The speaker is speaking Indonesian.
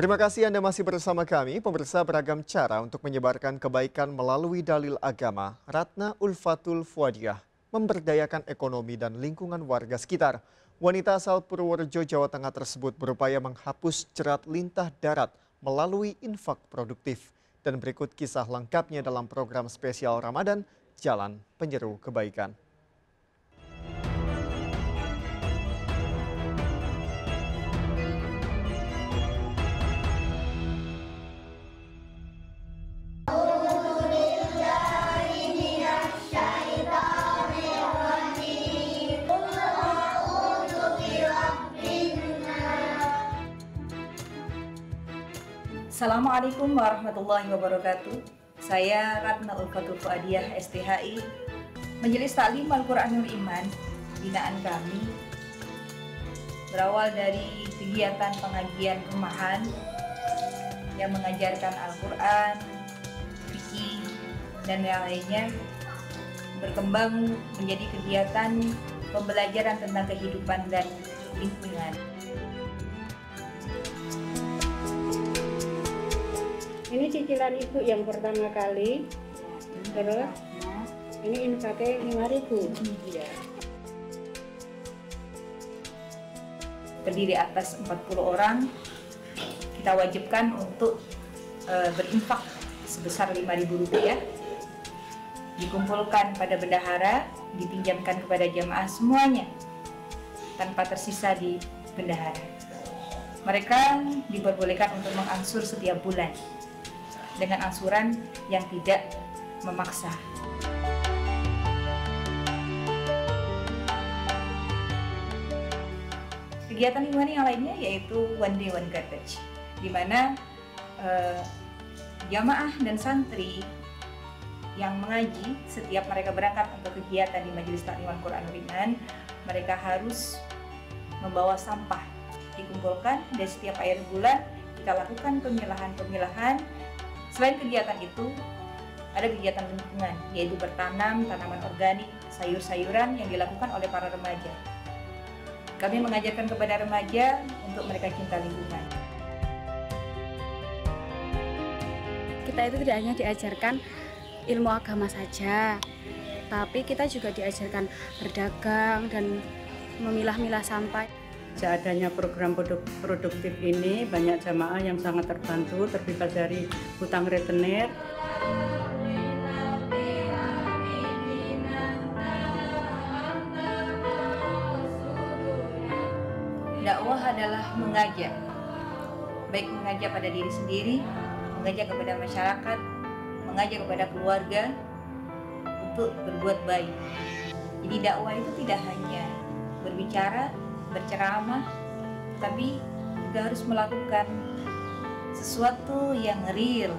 Terima kasih Anda masih bersama kami, pemirsa beragam cara untuk menyebarkan kebaikan melalui dalil agama. Ratna Ulfatul Fuadiah memberdayakan ekonomi dan lingkungan warga sekitar. Wanita asal Purworejo, Jawa Tengah tersebut berupaya menghapus jerat lintah darat melalui infak produktif. Dan berikut kisah lengkapnya dalam program spesial Ramadan, Jalan Penyeru Kebaikan. Assalamualaikum warahmatullahi wabarakatuh. Saya Ratna Ulfatul Fuadiyah STHI, Majelis Taklim Al-Quranul Iman, binaan kami berawal dari kegiatan pengajian rumahan yang mengajarkan Al-Quran, fikih, dan yang lainnya berkembang menjadi kegiatan pembelajaran tentang kehidupan dan lingkungan. Ini cicilan ibu yang pertama kali. Terus ini infaknya lima ribu. Ya. terdiri atas 40 orang. Kita wajibkan untuk e, berinfak sebesar 5.000 rupiah. Dikumpulkan pada bendahara dipinjamkan kepada jamaah semuanya tanpa tersisa di bendahara. Mereka diperbolehkan untuk mengangsur setiap bulan dengan angsuran yang tidak memaksa. Kegiatan lingkungan yang lainnya yaitu One Day One Garbage, di mana eh, jamaah dan santri yang mengaji setiap mereka berangkat untuk kegiatan di Majelis Taklim Al-Quran Iman, mereka harus membawa sampah dikumpulkan dan setiap akhir bulan kita lakukan pemilahan-pemilahan Selain kegiatan itu, ada kegiatan lingkungan, yaitu bertanam tanaman organik, sayur-sayuran yang dilakukan oleh para remaja. Kami mengajarkan kepada remaja untuk mereka cinta lingkungan. Kita itu tidak hanya diajarkan ilmu agama saja, tapi kita juga diajarkan berdagang dan memilah-milah sampah. Seadanya program produktif ini, banyak jamaah yang sangat terbantu terbebas dari hutang retenir. Dakwah adalah mengajak, baik mengajak pada diri sendiri, mengajak kepada masyarakat, mengajak kepada keluarga untuk berbuat baik. Jadi dakwah itu tidak hanya berbicara, berceramah, tapi juga harus melakukan sesuatu yang real,